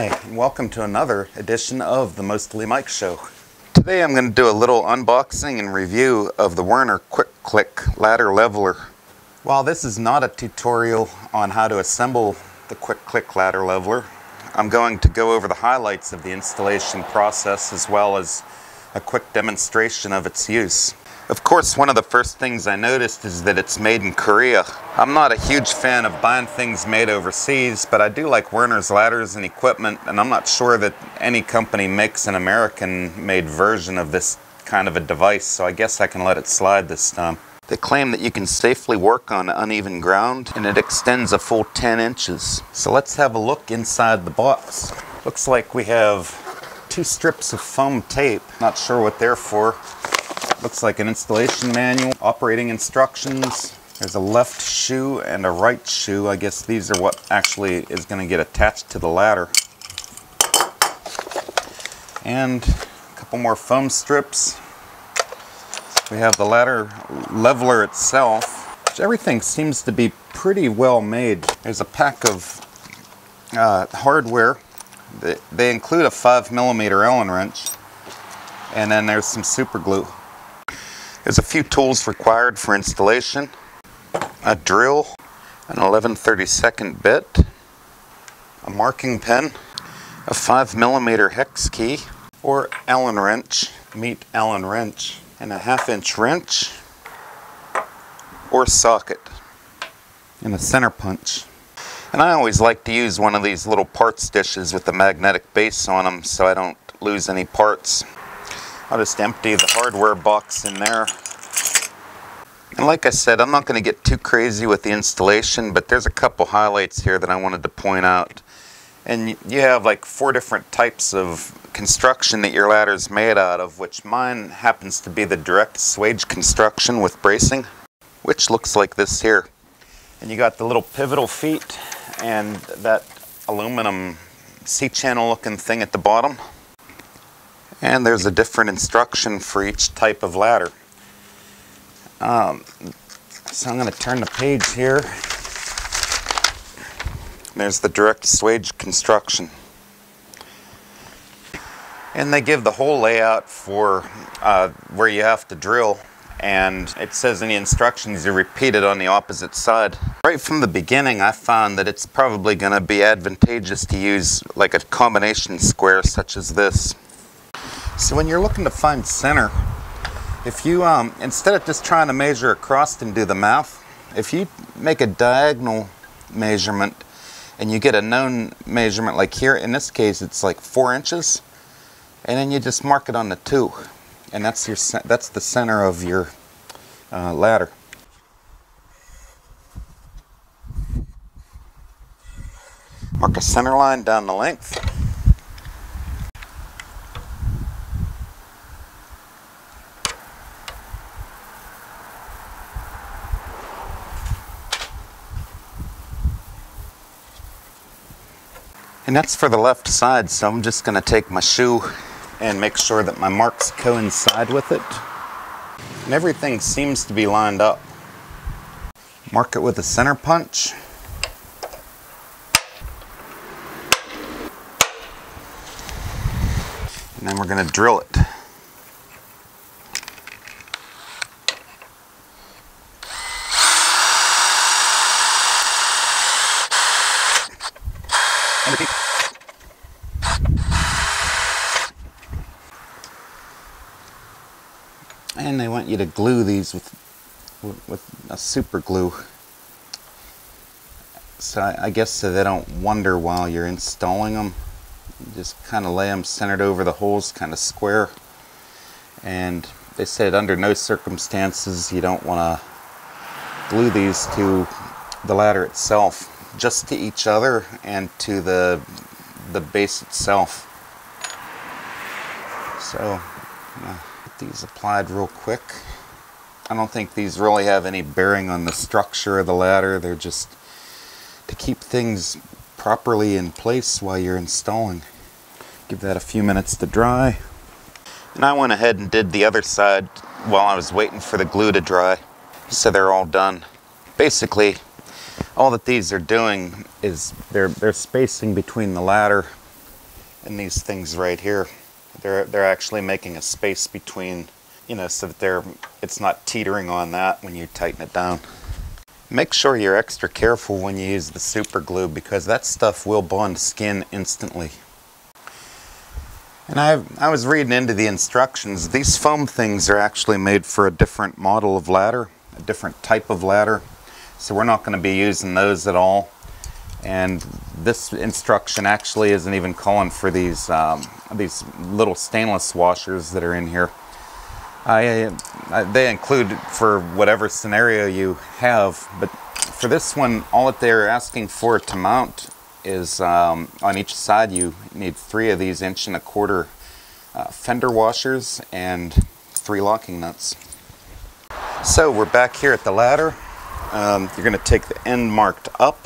Hi, and welcome to another edition of the Mostly Mike Show. Today I'm going to do a little unboxing and review of the Werner Quick Click Ladder Leveler. While this is not a tutorial on how to assemble the Quick Click Ladder Leveler, I'm going to go over the highlights of the installation process as well as a quick demonstration of its use. Of course, one of the first things I noticed is that it's made in Korea. I'm not a huge fan of buying things made overseas, but I do like Werner's ladders and equipment, and I'm not sure that any company makes an American-made version of this kind of a device, so I guess I can let it slide this time. They claim that you can safely work on uneven ground, and it extends a full 10 inches. So let's have a look inside the box. Looks like we have two strips of foam tape. Not sure what they're for. Looks like an installation manual, operating instructions. There's a left shoe and a right shoe. I guess these are what actually is going to get attached to the ladder. And a couple more foam strips. We have the ladder leveler itself, everything seems to be pretty well made. There's a pack of uh, hardware. They include a 5 millimeter Allen wrench, and then there's some super glue. There's a few tools required for installation. A drill, an 1132nd bit, a marking pen, a 5 millimeter hex key, or Allen wrench, meet Allen wrench, and a half inch wrench, or socket, and a center punch. And I always like to use one of these little parts dishes with a magnetic base on them so I don't lose any parts. I'll just empty the hardware box in there. And like I said, I'm not going to get too crazy with the installation, but there's a couple highlights here that I wanted to point out. And you have like four different types of construction that your ladder is made out of, which mine happens to be the direct swage construction with bracing, which looks like this here. And you got the little pivotal feet and that aluminum C-channel looking thing at the bottom. And there's a different instruction for each type of ladder. Um, so I'm going to turn the page here. There's the direct swage construction. And they give the whole layout for uh, where you have to drill and it says in the instructions you repeat it on the opposite side. Right from the beginning I found that it's probably going to be advantageous to use like a combination square such as this. So when you're looking to find center, if you, um, instead of just trying to measure across and do the math, if you make a diagonal measurement and you get a known measurement like here, in this case it's like four inches, and then you just mark it on the two. And that's, your, that's the center of your uh, ladder. Mark a center line down the length. And that's for the left side, so I'm just going to take my shoe and make sure that my marks coincide with it. And everything seems to be lined up. Mark it with a center punch. And then we're going to drill it. And they want you to glue these with with a super glue. So I, I guess so they don't wonder while you're installing them. You just kind of lay them centered over the holes, kind of square. And they said under no circumstances you don't want to glue these to the ladder itself just to each other and to the the base itself. So, uh, these applied real quick. I don't think these really have any bearing on the structure of the ladder. They're just to keep things properly in place while you're installing. Give that a few minutes to dry. And I went ahead and did the other side while I was waiting for the glue to dry. So they're all done. Basically, all that these are doing is they're, they're spacing between the ladder and these things right here. They're they're actually making a space between, you know, so that they're it's not teetering on that when you tighten it down. Make sure you're extra careful when you use the super glue because that stuff will bond skin instantly. And I, I was reading into the instructions. These foam things are actually made for a different model of ladder, a different type of ladder. So we're not going to be using those at all. And this instruction actually isn't even calling for these um, these little stainless washers that are in here. I, I, they include for whatever scenario you have, but for this one, all that they're asking for to mount is um, on each side you need three of these inch and a quarter uh, fender washers and three locking nuts. So we're back here at the ladder. Um, you're going to take the end marked up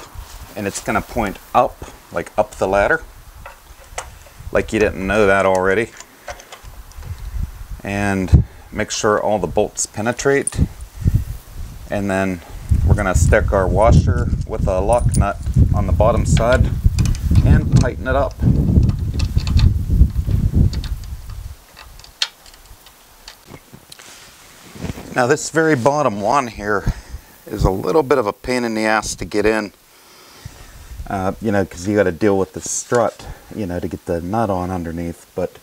and it's going to point up, like up the ladder. Like you didn't know that already. And make sure all the bolts penetrate. And then we're going to stick our washer with a lock nut on the bottom side and tighten it up. Now this very bottom one here is a little bit of a pain in the ass to get in. Uh, you know, because you got to deal with the strut, you know, to get the nut on underneath. But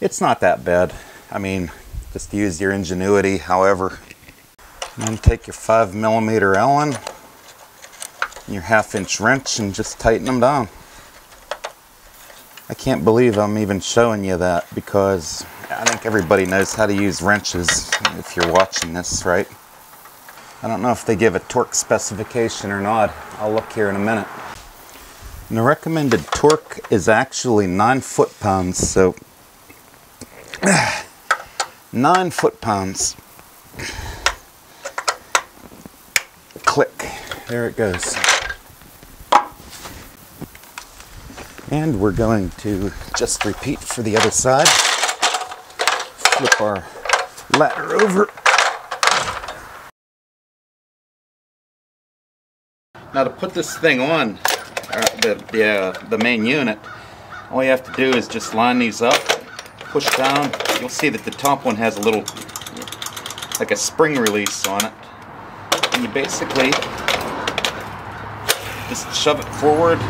it's not that bad. I mean, just use your ingenuity, however. And then take your 5 millimeter Allen, your half inch wrench, and just tighten them down. I can't believe I'm even showing you that because I think everybody knows how to use wrenches if you're watching this, right? I don't know if they give a torque specification or not. I'll look here in a minute. And the recommended torque is actually 9 foot-pounds, so 9 foot-pounds. Click. There it goes. And we're going to just repeat for the other side. Flip our ladder over. Now to put this thing on, uh, the, the, uh, the main unit, all you have to do is just line these up, push down. You'll see that the top one has a little, like a spring release on it. And you basically just shove it forward,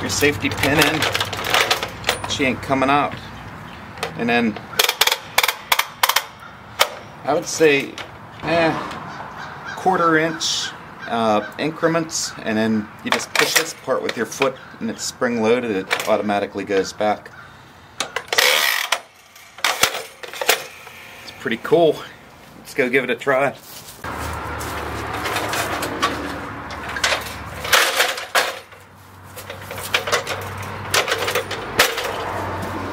your safety pin in, she ain't coming out. And then, I would say, eh, quarter inch uh, increments and then you just push this part with your foot and it's spring loaded it automatically goes back. It's pretty cool. Let's go give it a try.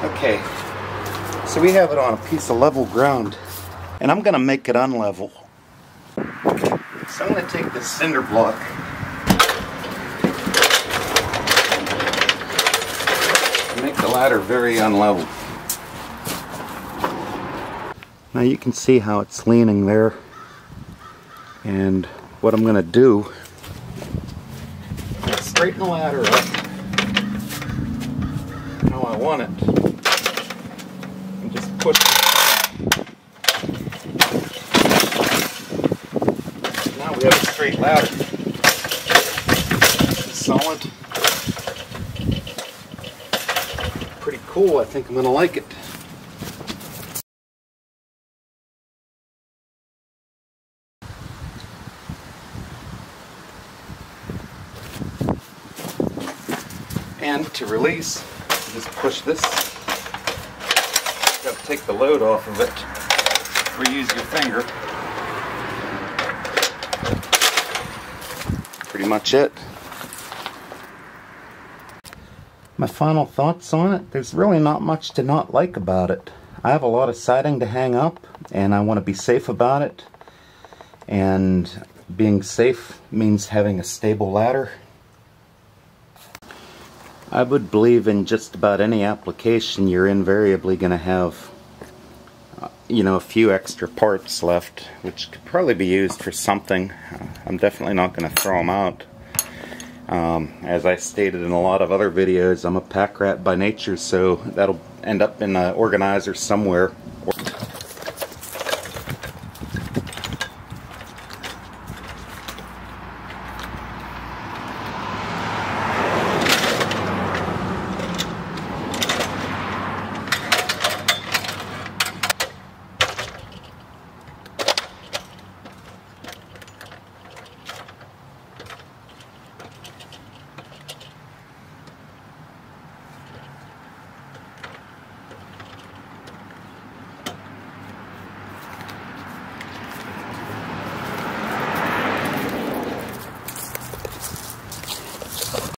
Okay. So we have it on a piece of level ground and I'm gonna make it unlevel so I'm going to take this cinder block. Make the ladder very unlevel. Now you can see how it's leaning there. And what I'm going to do is straighten the ladder up how I want it and just push we have a straight ladder. Solid. Pretty cool. I think I'm going to like it. And to release, just push this. Got to take the load off of it. Or use your finger. Pretty much it. My final thoughts on it, there's really not much to not like about it. I have a lot of siding to hang up and I want to be safe about it. And being safe means having a stable ladder. I would believe in just about any application you're invariably going to have you know, a few extra parts left, which could probably be used for something. Uh, I'm definitely not going to throw them out. Um, as I stated in a lot of other videos, I'm a pack rat by nature, so that'll end up in an organizer somewhere.